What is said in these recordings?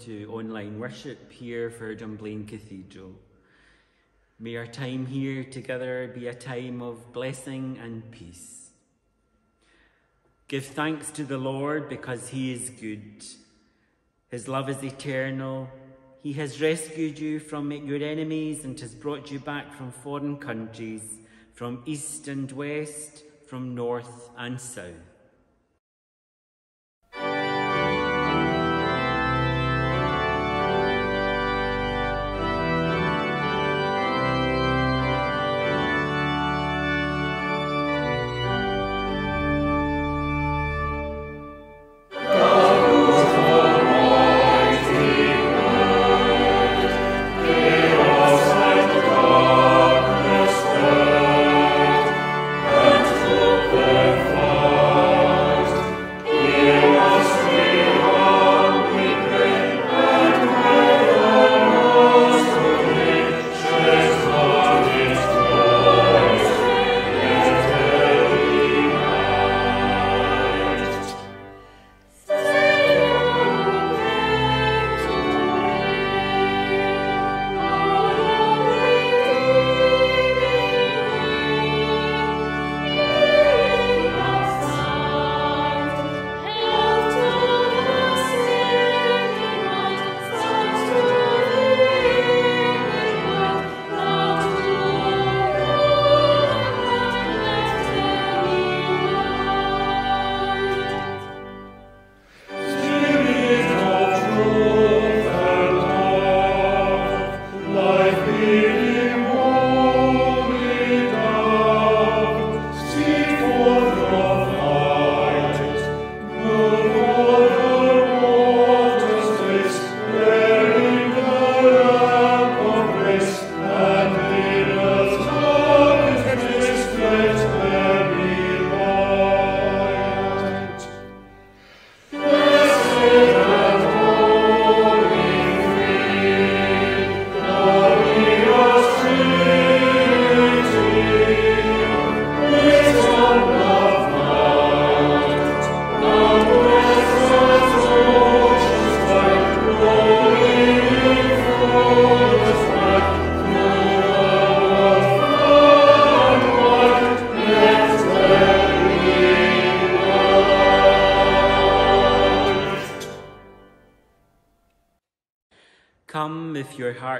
To online worship here for Dunblane Cathedral. May our time here together be a time of blessing and peace. Give thanks to the Lord because he is good. His love is eternal. He has rescued you from your enemies and has brought you back from foreign countries, from east and west, from north and south.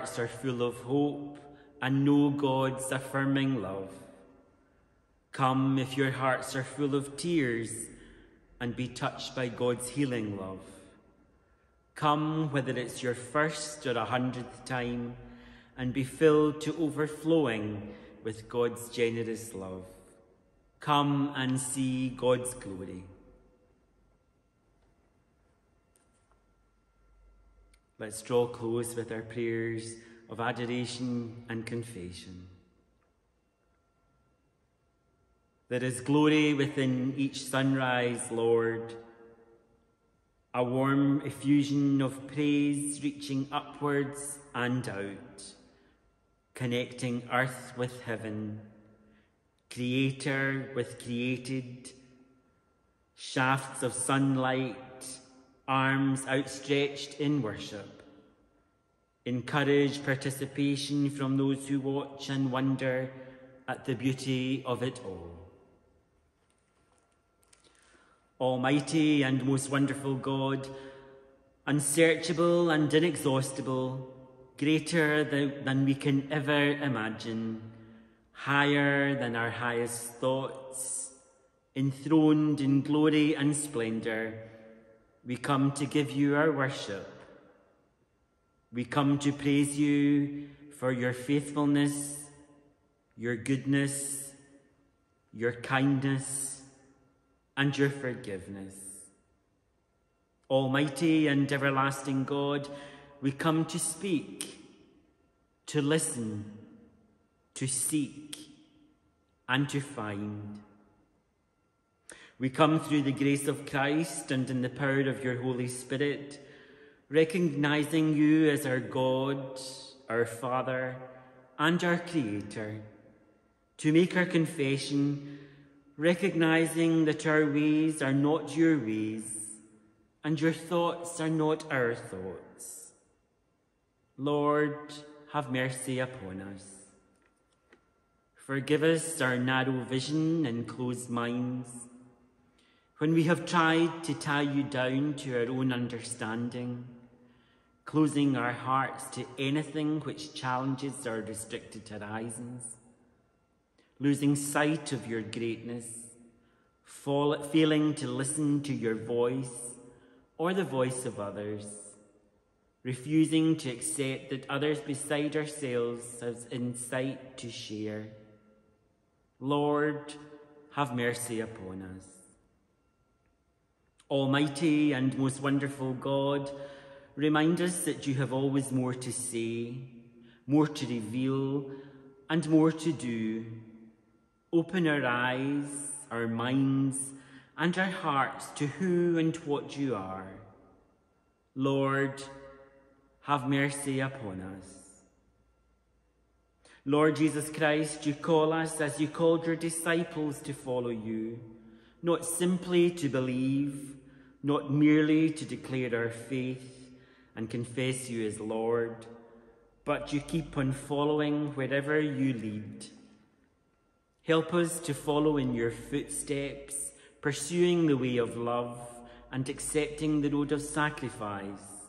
Hearts are full of hope and know God's affirming love. Come if your hearts are full of tears and be touched by God's healing love. Come, whether it's your first or a hundredth time, and be filled to overflowing with God's generous love. Come and see God's glory. Let's draw close with our prayers of adoration and confession. There is glory within each sunrise, Lord, a warm effusion of praise reaching upwards and out, connecting earth with heaven, creator with created, shafts of sunlight arms outstretched in worship. Encourage participation from those who watch and wonder at the beauty of it all. Almighty and most wonderful God, unsearchable and inexhaustible, greater than we can ever imagine, higher than our highest thoughts, enthroned in glory and splendour, we come to give you our worship. We come to praise you for your faithfulness, your goodness, your kindness, and your forgiveness. Almighty and everlasting God, we come to speak, to listen, to seek, and to find. We come through the grace of Christ and in the power of your Holy Spirit, recognizing you as our God, our Father, and our Creator, to make our confession, recognizing that our ways are not your ways, and your thoughts are not our thoughts. Lord, have mercy upon us. Forgive us our narrow vision and closed minds. When we have tried to tie you down to our own understanding, closing our hearts to anything which challenges our restricted horizons, losing sight of your greatness, fall, failing to listen to your voice or the voice of others, refusing to accept that others beside ourselves have insight to share. Lord, have mercy upon us. Almighty and most wonderful God, remind us that you have always more to say, more to reveal, and more to do. Open our eyes, our minds, and our hearts to who and what you are. Lord, have mercy upon us. Lord Jesus Christ, you call us as you called your disciples to follow you, not simply to believe, not merely to declare our faith and confess you as Lord, but you keep on following wherever you lead. Help us to follow in your footsteps, pursuing the way of love and accepting the road of sacrifice.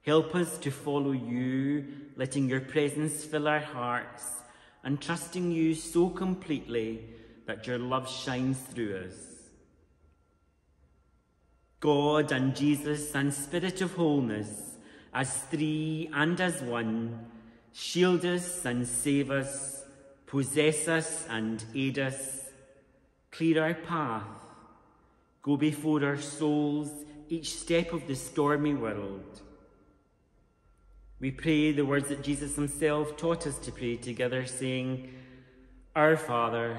Help us to follow you, letting your presence fill our hearts and trusting you so completely that your love shines through us. God and Jesus and Spirit of wholeness, as three and as one, shield us and save us, possess us and aid us, clear our path, go before our souls each step of the stormy world. We pray the words that Jesus himself taught us to pray together, saying, Our Father,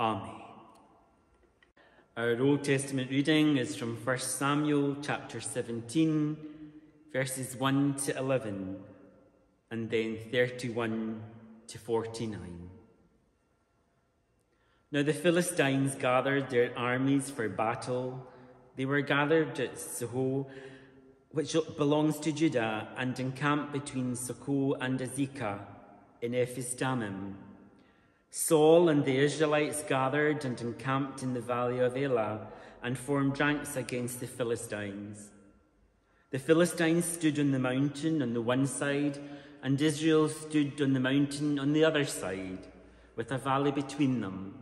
Amen. Our Old Testament reading is from 1 Samuel chapter 17, verses 1 to 11, and then 31 to 49. Now the Philistines gathered their armies for battle. They were gathered at Socoh, which belongs to Judah, and encamped between Socoh and Azekah in Ephes Dammim. Saul and the Israelites gathered and encamped in the valley of Elah and formed ranks against the Philistines. The Philistines stood on the mountain on the one side, and Israel stood on the mountain on the other side, with a valley between them.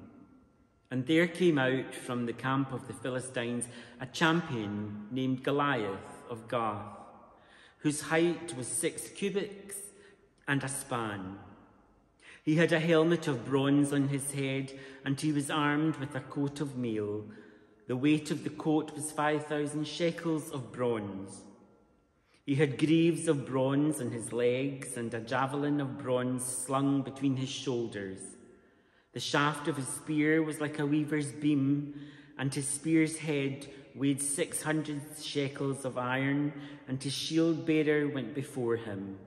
And there came out from the camp of the Philistines a champion named Goliath of Gath, whose height was six cubits and a span. He had a helmet of bronze on his head, and he was armed with a coat of mail. The weight of the coat was 5,000 shekels of bronze. He had greaves of bronze on his legs and a javelin of bronze slung between his shoulders. The shaft of his spear was like a weaver's beam, and his spear's head weighed 600 shekels of iron, and his shield bearer went before him.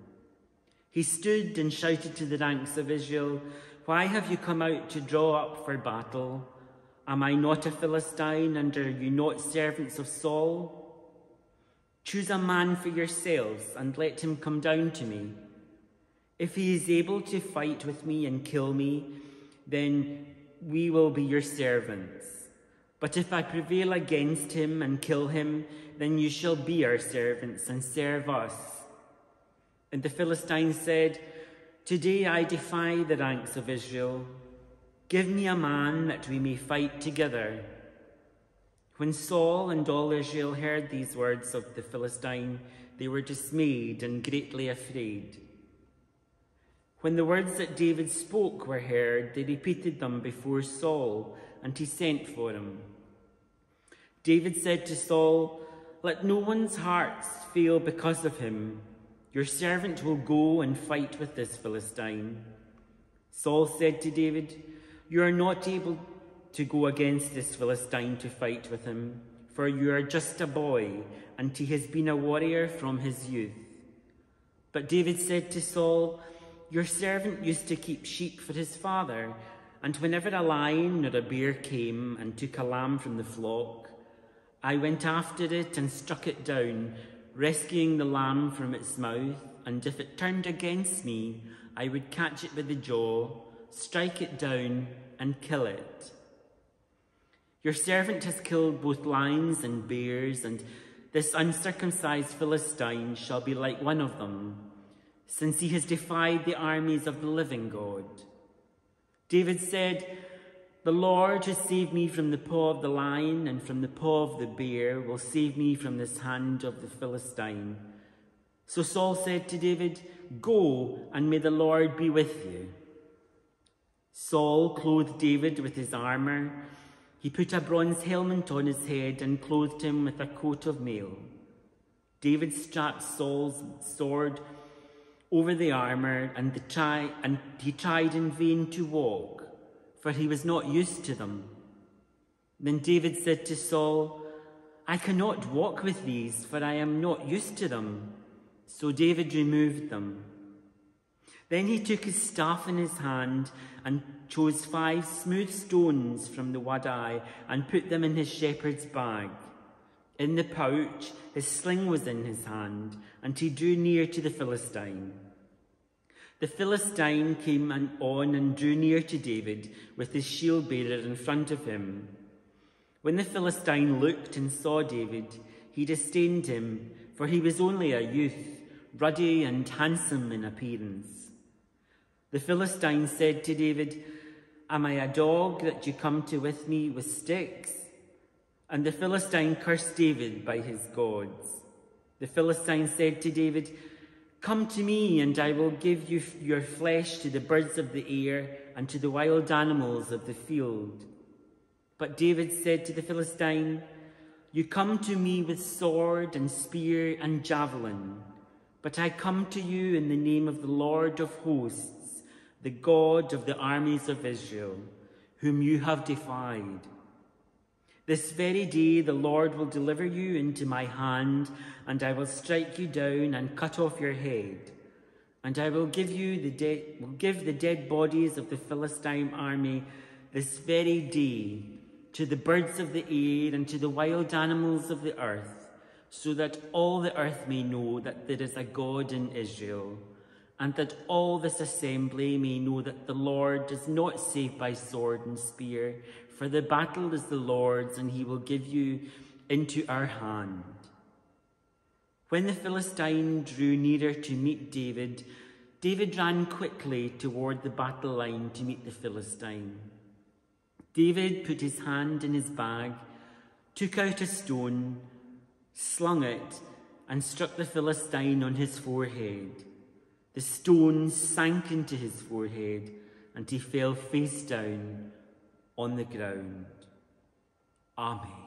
He stood and shouted to the ranks of Israel, Why have you come out to draw up for battle? Am I not a Philistine, and are you not servants of Saul? Choose a man for yourselves, and let him come down to me. If he is able to fight with me and kill me, then we will be your servants. But if I prevail against him and kill him, then you shall be our servants and serve us. And the Philistines said, Today I defy the ranks of Israel. Give me a man that we may fight together. When Saul and all Israel heard these words of the Philistine, they were dismayed and greatly afraid. When the words that David spoke were heard, they repeated them before Saul, and he sent for him. David said to Saul, Let no one's hearts fail because of him. Your servant will go and fight with this Philistine. Saul said to David, You are not able to go against this Philistine to fight with him, for you are just a boy, and he has been a warrior from his youth. But David said to Saul, Your servant used to keep sheep for his father, and whenever a lion or a bear came and took a lamb from the flock, I went after it and struck it down rescuing the lamb from its mouth, and if it turned against me, I would catch it by the jaw, strike it down, and kill it. Your servant has killed both lions and bears, and this uncircumcised Philistine shall be like one of them, since he has defied the armies of the living God. David said, the Lord has saved me from the paw of the lion and from the paw of the bear, will save me from this hand of the Philistine. So Saul said to David, Go, and may the Lord be with you. Saul clothed David with his armour. He put a bronze helmet on his head and clothed him with a coat of mail. David strapped Saul's sword over the armour, and, the and he tried in vain to walk for he was not used to them. Then David said to Saul, I cannot walk with these, for I am not used to them. So David removed them. Then he took his staff in his hand and chose five smooth stones from the wadi and put them in his shepherd's bag. In the pouch, his sling was in his hand, and he drew near to the Philistine. The Philistine came on and drew near to David with his shield bearer in front of him. When the Philistine looked and saw David, he disdained him, for he was only a youth, ruddy and handsome in appearance. The Philistine said to David, Am I a dog that you come to with me with sticks? And the Philistine cursed David by his gods. The Philistine said to David, Come to me, and I will give you your flesh to the birds of the air and to the wild animals of the field. But David said to the Philistine, You come to me with sword and spear and javelin, but I come to you in the name of the Lord of hosts, the God of the armies of Israel, whom you have defied. This very day the Lord will deliver you into my hand, and I will strike you down and cut off your head. And I will give you the dead will give the dead bodies of the Philistine army this very day to the birds of the air and to the wild animals of the earth, so that all the earth may know that there is a God in Israel, and that all this assembly may know that the Lord does not save by sword and spear, for the battle is the Lord's, and he will give you into our hand. When the Philistine drew nearer to meet David, David ran quickly toward the battle line to meet the Philistine. David put his hand in his bag, took out a stone, slung it, and struck the Philistine on his forehead. The stone sank into his forehead, and he fell face down on the ground. Amen.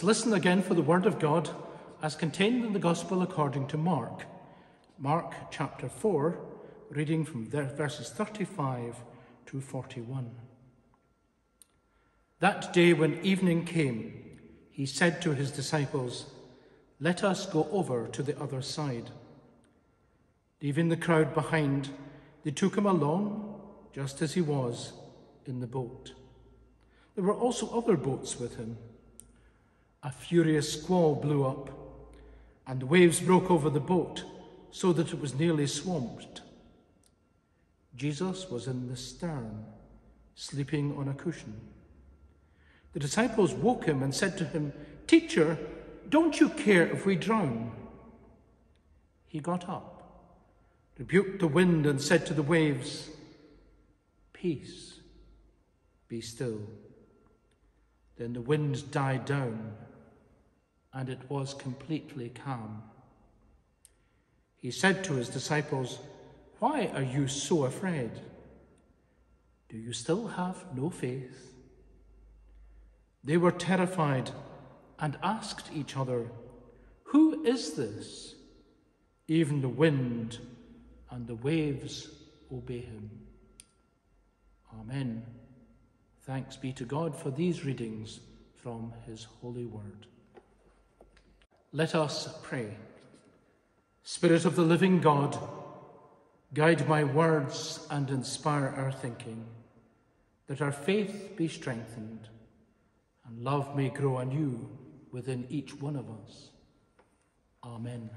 Let us listen again for the word of God as contained in the Gospel according to Mark. Mark chapter 4, reading from verses 35 to 41. That day when evening came, he said to his disciples, Let us go over to the other side. Leaving the crowd behind, they took him along just as he was in the boat. There were also other boats with him. A furious squall blew up, and waves broke over the boat so that it was nearly swamped. Jesus was in the stern, sleeping on a cushion. The disciples woke him and said to him, Teacher, don't you care if we drown? He got up, rebuked the wind, and said to the waves, Peace, be still. Then the wind died down, and it was completely calm. He said to his disciples, Why are you so afraid? Do you still have no faith? They were terrified and asked each other, Who is this? Even the wind and the waves obey him. Amen. Thanks be to God for these readings from his holy word. Let us pray. Spirit of the living God, guide my words and inspire our thinking, that our faith be strengthened and love may grow anew within each one of us. Amen.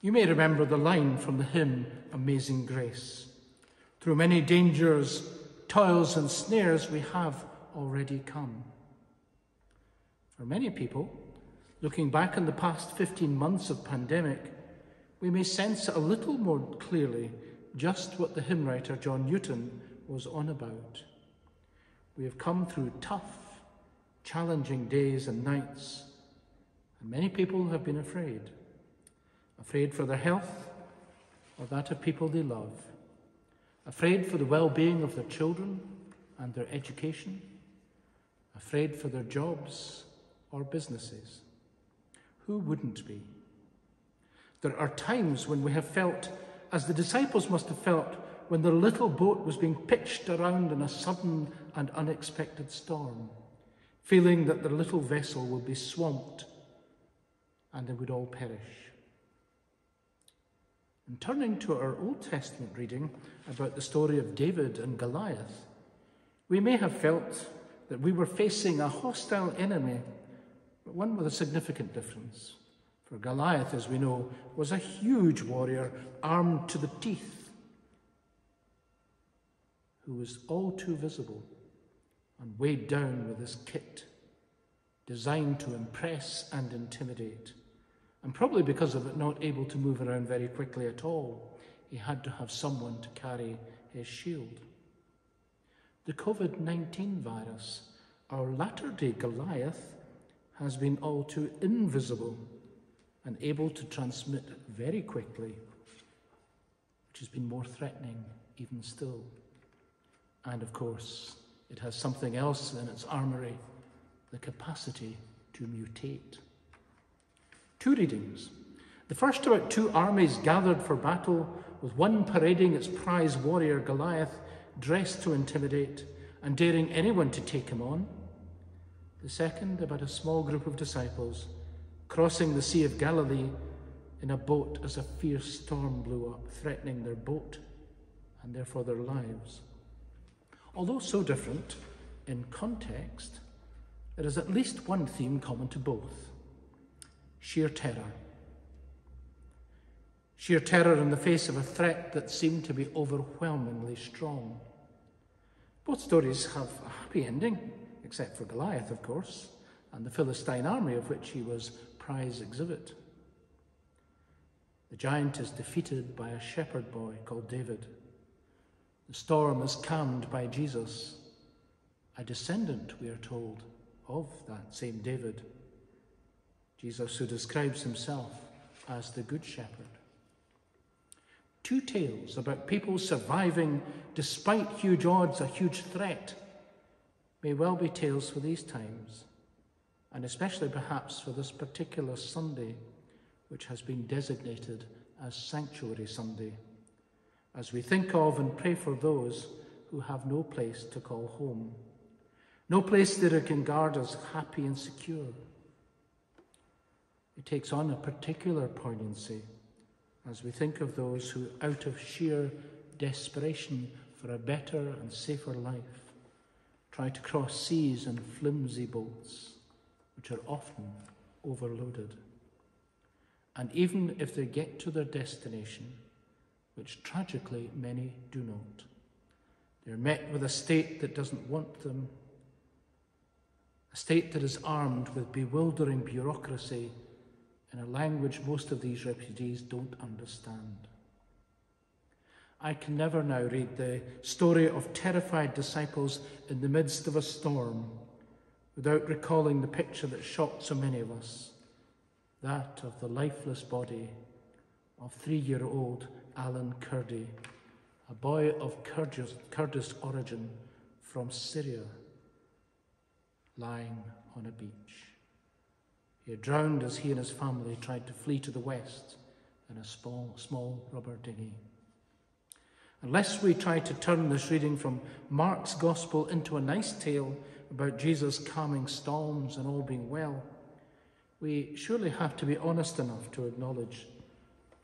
You may remember the line from the hymn Amazing Grace. Through many dangers, toils, and snares, we have already come. For many people, looking back on the past 15 months of pandemic, we may sense a little more clearly just what the hymn writer John Newton was on about. We have come through tough, challenging days and nights, and many people have been afraid. Afraid for their health or that of people they love. Afraid for the well being of their children and their education. Afraid for their jobs or businesses. Who wouldn't be? There are times when we have felt, as the disciples must have felt, when their little boat was being pitched around in a sudden and unexpected storm, feeling that their little vessel would be swamped and they would all perish. And turning to our Old Testament reading about the story of David and Goliath, we may have felt that we were facing a hostile enemy, but one with a significant difference. For Goliath, as we know, was a huge warrior armed to the teeth, who was all too visible and weighed down with his kit, designed to impress and intimidate. And probably because of it, not able to move around very quickly at all, he had to have someone to carry his shield. The COVID 19 virus, our latter day Goliath, has been all too invisible and able to transmit very quickly, which has been more threatening even still. And of course, it has something else in its armoury the capacity to mutate. Two readings. The first about two armies gathered for battle, with one parading its prize warrior Goliath, dressed to intimidate and daring anyone to take him on. The second about a small group of disciples crossing the Sea of Galilee in a boat as a fierce storm blew up, threatening their boat and therefore their lives. Although so different in context, there is at least one theme common to both sheer terror. Sheer terror in the face of a threat that seemed to be overwhelmingly strong. Both stories have a happy ending, except for Goliath, of course, and the Philistine army of which he was prize exhibit. The giant is defeated by a shepherd boy called David. The storm is calmed by Jesus, a descendant, we are told, of that same David. Jesus, who describes himself as the Good Shepherd. Two tales about people surviving despite huge odds, a huge threat, may well be tales for these times, and especially perhaps for this particular Sunday, which has been designated as Sanctuary Sunday, as we think of and pray for those who have no place to call home, no place that can guard us happy and secure. It takes on a particular poignancy as we think of those who, out of sheer desperation for a better and safer life, try to cross seas in flimsy boats, which are often overloaded. And even if they get to their destination, which tragically many do not, they're met with a state that doesn't want them, a state that is armed with bewildering bureaucracy in a language most of these refugees don't understand. I can never now read the story of terrified disciples in the midst of a storm without recalling the picture that shocked so many of us that of the lifeless body of three year old Alan Kurdi, a boy of Kurdish, Kurdish origin from Syria, lying on a beach. He had drowned as he and his family tried to flee to the west in a small, small rubber dinghy. Unless we try to turn this reading from Mark's Gospel into a nice tale about Jesus calming storms and all being well, we surely have to be honest enough to acknowledge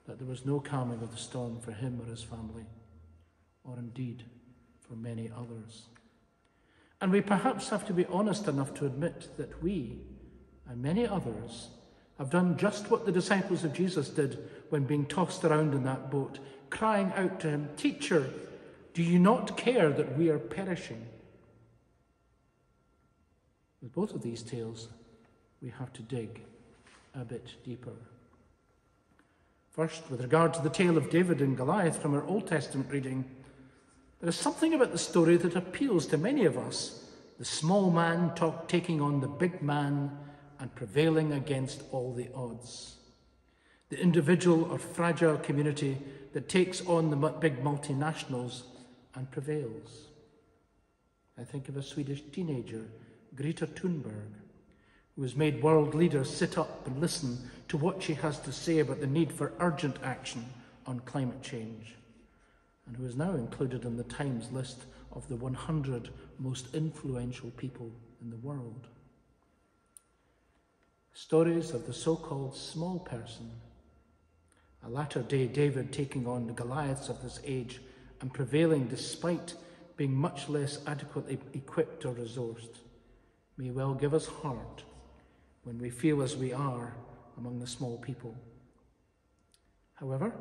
that there was no calming of the storm for him or his family, or indeed for many others. And we perhaps have to be honest enough to admit that we, and many others, have done just what the disciples of Jesus did when being tossed around in that boat, crying out to him, Teacher, do you not care that we are perishing? With both of these tales, we have to dig a bit deeper. First, with regard to the tale of David and Goliath from our Old Testament reading, there is something about the story that appeals to many of us the small man talk, taking on the big man and prevailing against all the odds. The individual or fragile community that takes on the big multinationals and prevails. I think of a Swedish teenager, Greta Thunberg, who has made world leaders sit up and listen to what she has to say about the need for urgent action on climate change, and who is now included in the Times list of the 100 most influential people in the world. Stories of the so called small person, a latter day David taking on the Goliaths of this age and prevailing despite being much less adequately equipped or resourced, may well give us heart when we feel as we are among the small people. However,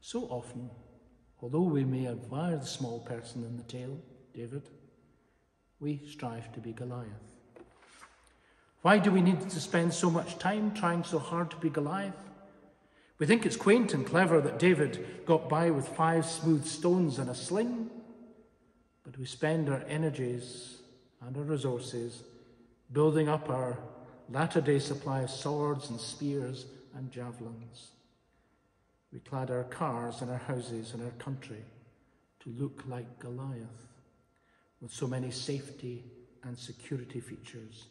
so often, although we may admire the small person in the tale, David, we strive to be Goliath. Why do we need to spend so much time trying so hard to be Goliath? We think it's quaint and clever that David got by with five smooth stones and a sling, but we spend our energies and our resources building up our latter day supply of swords and spears and javelins. We clad our cars and our houses and our country to look like Goliath, with so many safety and security features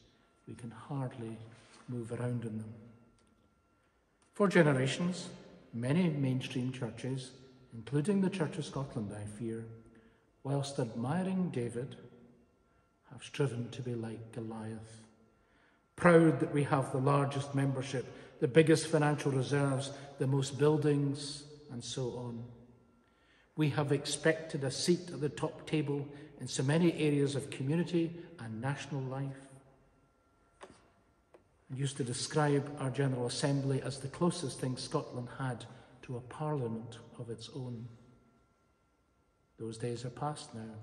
we can hardly move around in them. For generations, many mainstream churches, including the Church of Scotland, I fear, whilst admiring David, have striven to be like Goliath proud that we have the largest membership, the biggest financial reserves, the most buildings, and so on. We have expected a seat at the top table in so many areas of community and national life. Used to describe our General Assembly as the closest thing Scotland had to a parliament of its own. Those days are past now.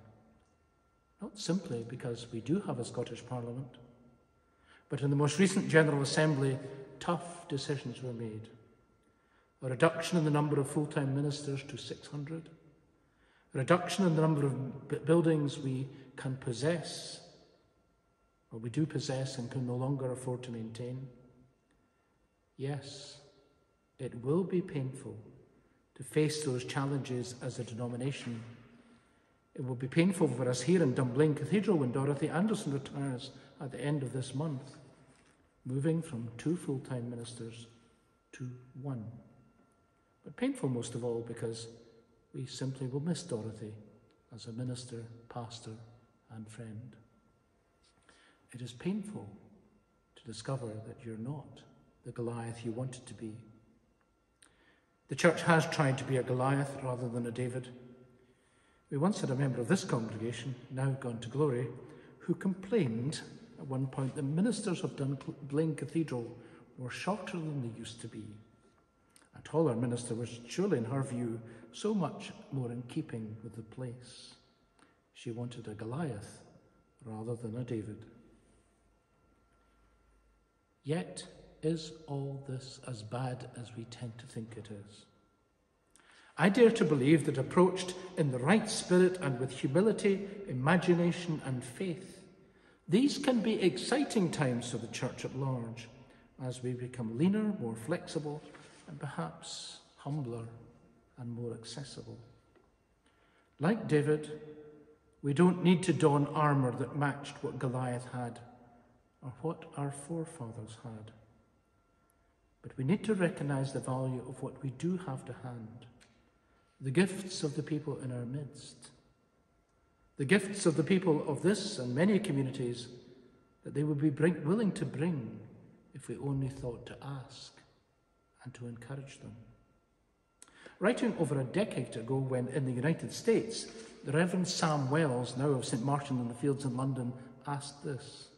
Not simply because we do have a Scottish Parliament, but in the most recent General Assembly, tough decisions were made. A reduction in the number of full time ministers to 600, a reduction in the number of buildings we can possess, or we do possess and can no longer afford to maintain. Yes, it will be painful to face those challenges as a denomination. It will be painful for us here in Dunblane Cathedral when Dorothy Anderson retires at the end of this month. moving from two full time ministers to one. But painful most of all because we simply will miss Dorothy as a minister, pastor, and friend. It is painful to discover that you're not the Goliath you wanted to be. The church has tried to be a Goliath rather than a David. We once had a member of this congregation, now gone to glory, who complained at one point that ministers of Dunblane Cathedral were shorter than they used to be. A taller minister was surely, in her view, so much more in keeping with the place. She wanted a Goliath rather than a David. Yet, is all this as bad as we tend to think it is? I dare to believe that approached in the right spirit and with humility, imagination, and faith, these can be exciting times for the church at large as we become leaner, more flexible, and perhaps humbler and more accessible. Like David, we don't need to don armour that matched what Goliath had or what our forefathers had. But we need to recognise the value of what we do have to hand the gifts of the people in our midst, the gifts of the people of this and many communities that they would be bring, willing to bring if we only thought to ask and to encourage them. Writing over a decade ago, when in the United States, the Reverend Sam Wells, now of St Martin in the Fields in London, asked this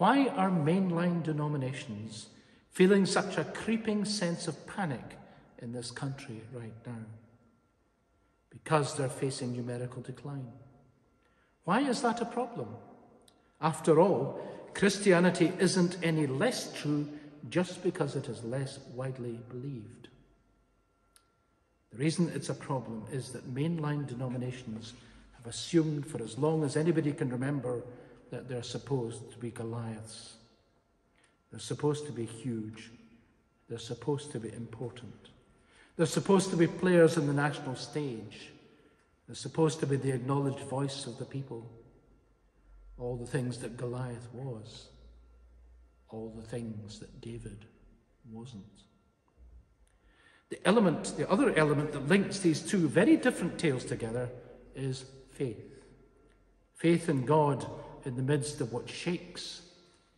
Why are mainline denominations feeling such a creeping sense of panic in this country right now? because they're facing numerical decline. Why is that a problem? After all, Christianity isn't any less true just because it is less widely believed. The reason it's a problem is that mainline denominations have assumed for as long as anybody can remember that they're supposed to be Goliaths. They're supposed to be huge. They're supposed to be important. They're supposed to be players on the national stage. They're supposed to be the acknowledged voice of the people. All the things that Goliath was, all the things that David wasn't. The element, the other element that links these two very different tales together is faith. Faith in God in the midst of what shakes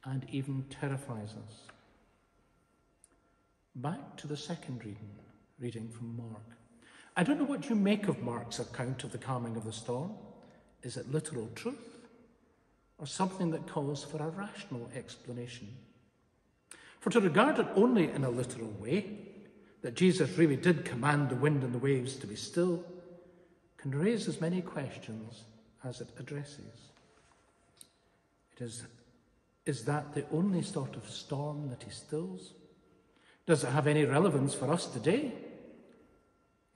and even terrifies us. Back to the second reading reading from Mark. I don't know what you make of Mark's account of the calming of the storm. Is it literal truth or something that calls for a rational explanation? For to regard it only in a literal way, that Jesus really did command the wind and the waves to be still, can raise as many questions as it addresses. It is, is that the only sort of storm that he stills? Does it have any relevance for us today?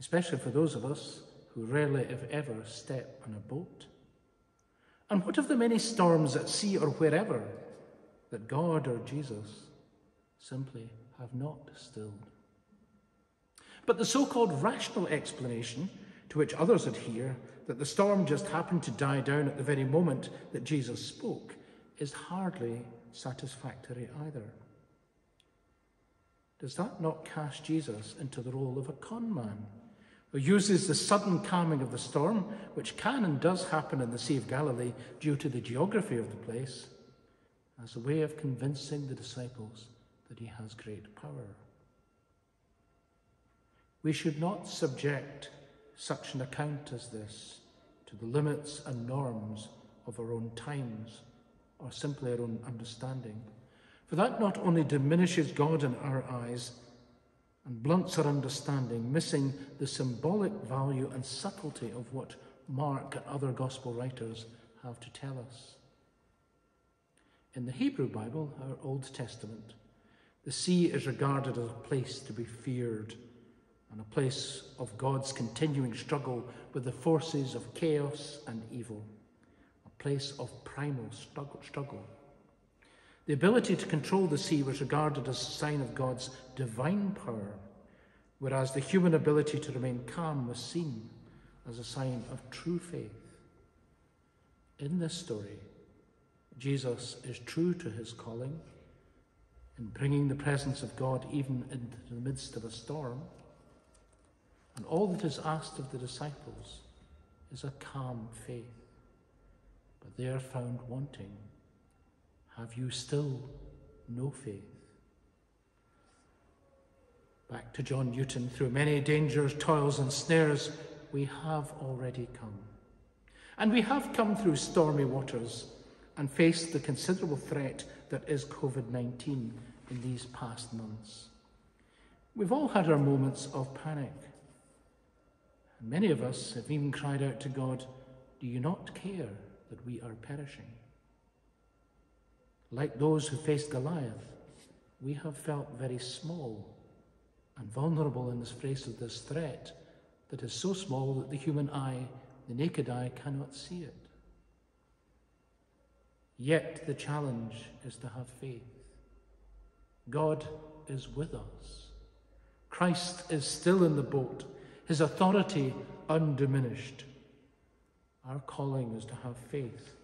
especially for those of us who rarely, if ever, step on a boat? And what of the many storms at sea or wherever that God or Jesus simply have not stilled? But the so called rational explanation, to which others adhere, that the storm just happened to die down at the very moment that Jesus spoke, is hardly satisfactory either. Does that not cast Jesus into the role of a con man? who uses the sudden calming of the storm, which can and does happen in the Sea of Galilee due to the geography of the place, as a way of convincing the disciples that he has great power. We should not subject such an account as this to the limits and norms of our own times or simply our own understanding, for that not only diminishes God in our eyes, and blunts our understanding, missing the symbolic value and subtlety of what Mark and other gospel writers have to tell us. In the Hebrew Bible, our Old Testament, the sea is regarded as a place to be feared and a place of God's continuing struggle with the forces of chaos and evil, place of primal struggle. The ability to control the sea was regarded as a sign of God's divine power, whereas the human ability to remain calm was seen as a sign of true faith. In this story, Jesus is true to his calling in bringing the presence of God even into the midst of a storm. And all that is asked of the disciples is a calm faith. But they are found wanting. Have you still no faith? Back to John Newton, through many dangers, toils, and snares, we have already come. And we have come through stormy waters and faced the considerable threat that is COVID 19 in these past months. We've all had our moments of panic. Many of us have even cried out to God, Do you not care that we are perishing? Like those who faced Goliath, we have felt very small and vulnerable in the face of this threat that is so small that the human eye, the naked eye, cannot see it. Yet the challenge is to have faith. God is with us. Christ is still in the boat, his authority undiminished. Our calling is to have faith,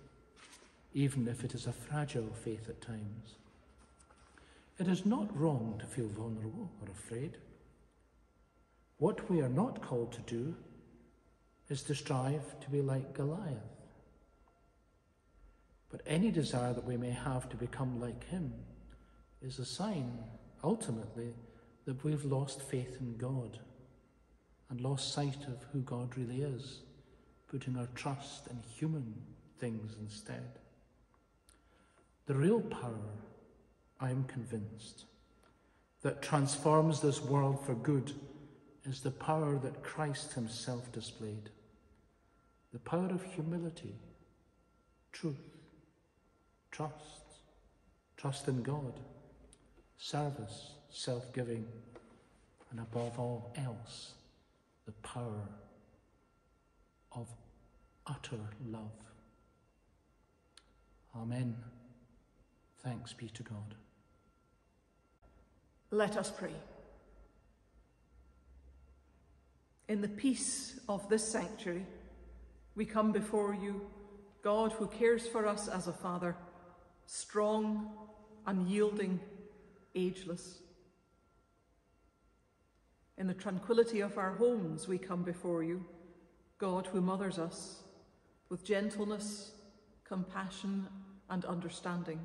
even if it is a fragile faith at times. It is not wrong to feel vulnerable or afraid. What we are not called to do is to strive to be like Goliath. But any desire that we may have to become like him is a sign, ultimately, that we've lost faith in God and lost sight of who God really is, putting our trust in human things instead. The real power, I am convinced, that transforms this world for good is the power that Christ Himself displayed the power of humility, truth, trust, trust in God, service, self giving, and above all else, the power of utter love. Amen. Thanks be to God. Let us pray. In the peace of this sanctuary, we come before you, God who cares for us as a father, strong, unyielding, ageless. In the tranquility of our homes, we come before you, God who mothers us with gentleness, compassion, and understanding.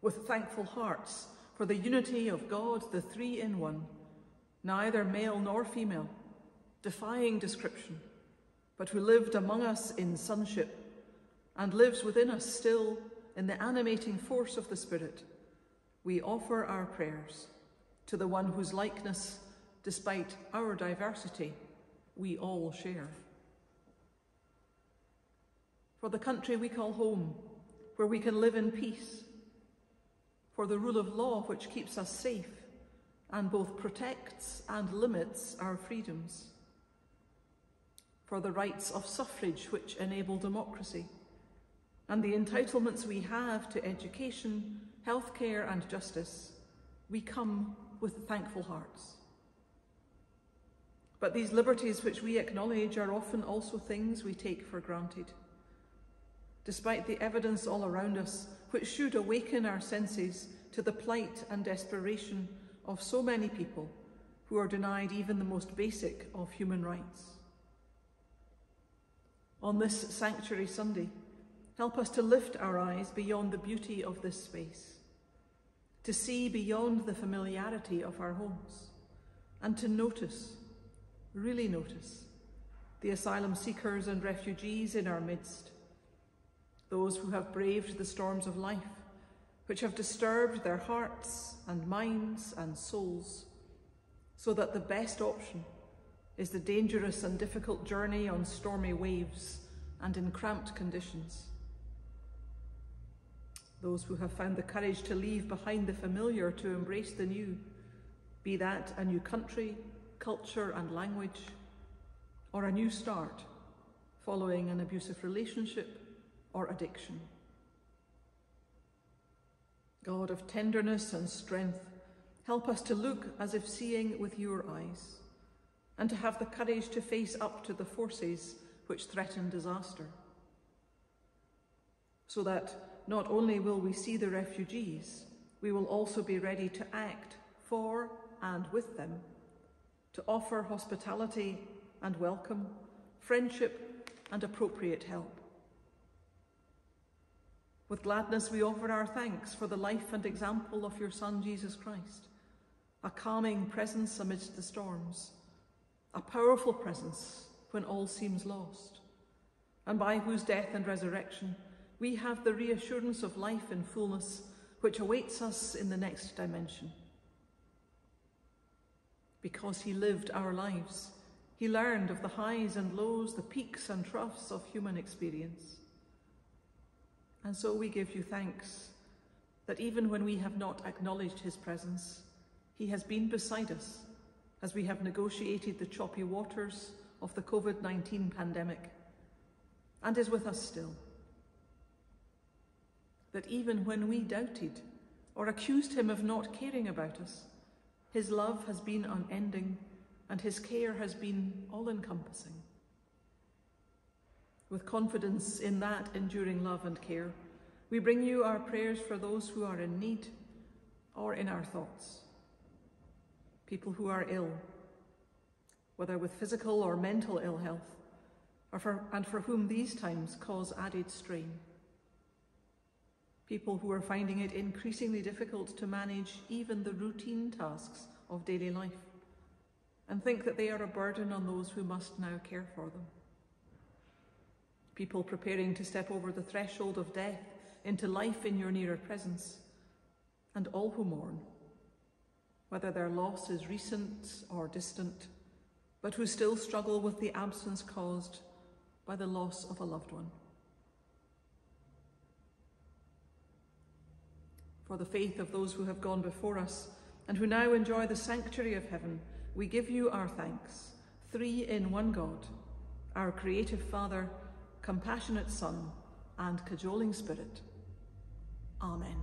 With thankful hearts for the unity of God, the three in one, neither male nor female, defying description, but who lived among us in sonship and lives within us still in the animating force of the Spirit, we offer our prayers to the one whose likeness, despite our diversity, we all share. For the country we call home, where we can live in peace, for the rule of law which keeps us safe and both protects and limits our freedoms, for the rights of suffrage which enable democracy, and the entitlements we have to education, healthcare, and justice, we come with thankful hearts. But these liberties which we acknowledge are often also things we take for granted. Despite the evidence all around us, which should awaken our senses to the plight and desperation of so many people who are denied even the most basic of human rights. On this Sanctuary Sunday, help us to lift our eyes beyond the beauty of this space, to see beyond the familiarity of our homes, and to notice, really notice, the asylum seekers and refugees in our midst, those who have braved the storms of life which have disturbed their hearts and minds and souls, so that the best option is the dangerous and difficult journey on stormy waves and in cramped conditions. Those who have found the courage to leave behind the familiar to embrace the new, be that a new country, culture, and language, or a new start following an abusive relationship or addiction. God of tenderness and strength, help us to look as if seeing with your eyes, and to have the courage to face up to the forces which threaten disaster. So that not only will we see the refugees, we will also be ready to act for and with them, to offer hospitality and welcome, friendship and appropriate help. With gladness, we offer our thanks for the life and example of your Son, Jesus Christ, a calming presence amidst the storms, a powerful presence when all seems lost, and by whose death and resurrection we have the reassurance of life in fullness which awaits us in the next dimension. Because he lived our lives, he learned of the highs and lows, the peaks and troughs of human experience. And so we give you thanks that even when we have not acknowledged his presence, he has been beside us as we have negotiated the choppy waters of the COVID 19 pandemic and is with us still. That even when we doubted or accused him of not caring about us, his love has been unending and his care has been all encompassing. With confidence in that enduring love and care, we bring you our prayers for those who are in need or in our thoughts. People who are ill, whether with physical or mental ill health, or for, and for whom these times cause added strain. People who are finding it increasingly difficult to manage even the routine tasks of daily life and think that they are a burden on those who must now care for them. People preparing to step over the threshold of death into life in your nearer presence, and all who mourn, whether their loss is recent or distant, but who still struggle with the absence caused by the loss of a loved one. For the faith of those who have gone before us and who now enjoy the sanctuary of heaven, we give you our thanks, three in one God, our creative Father, compassionate Son, and cajoling Spirit. Amen.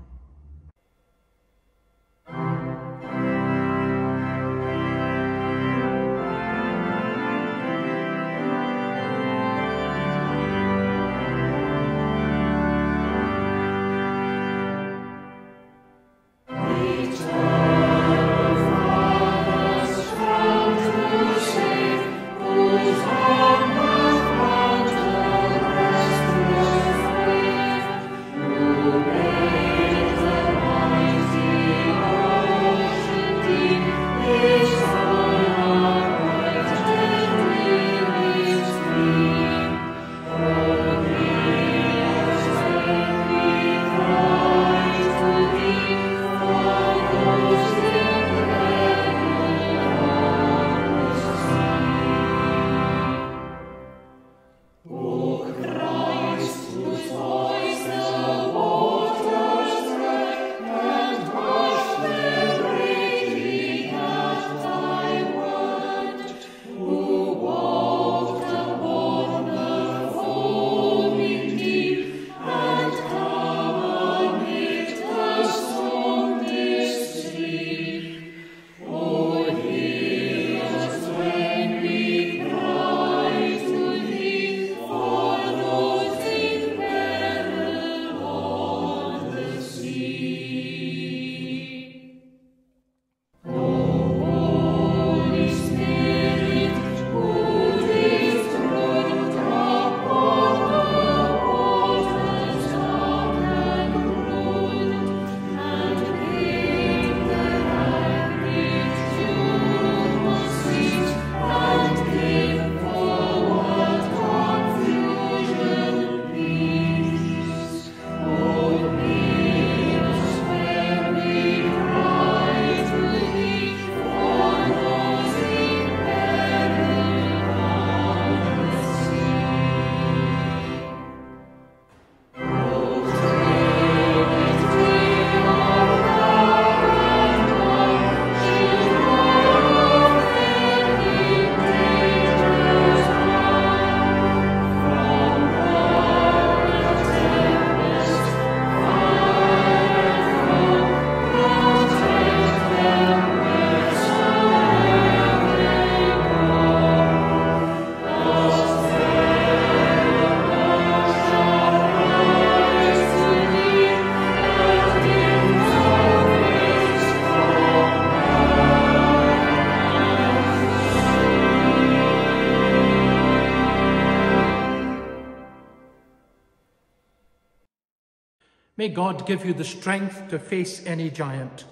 May God give you the strength to face any giant.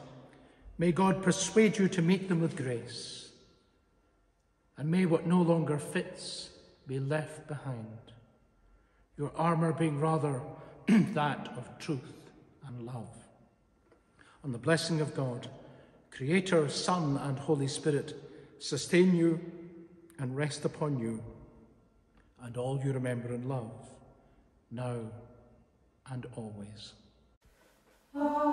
May God persuade you to meet them with grace. And may what no longer fits be left behind, your armour being rather that of truth and love. And the blessing of God, Creator, Son, and Holy Spirit, sustain you and rest upon you and all you remember and love, now and always. Oh